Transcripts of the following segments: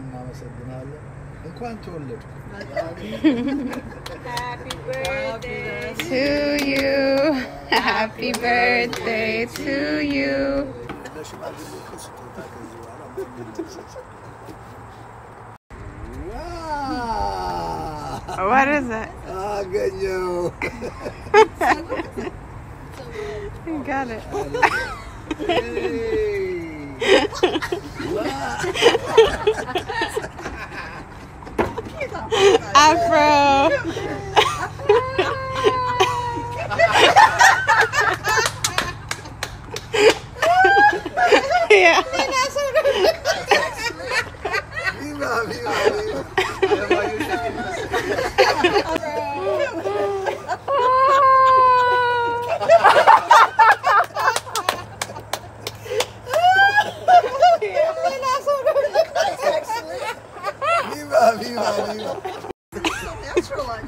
እናመሰግናለን። እንኳን ተወለድኩ። Happy birthday. To you. Happy birthday to you. ለሽማግሌዎች ስጦታ ከዚህ በኋላ ዋ! What is it? አገኘው። You got it. Afro. yeah. Viva, viva, viva.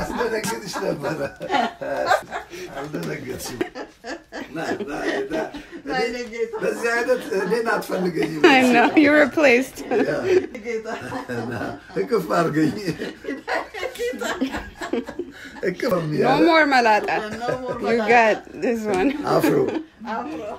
Aslında ne işler bana. Aslında ne قدش لا لا لا بس زيادة لين أطفال قيم I know you replaced كفار قيم No more malata. You got this one. Afro. Afro.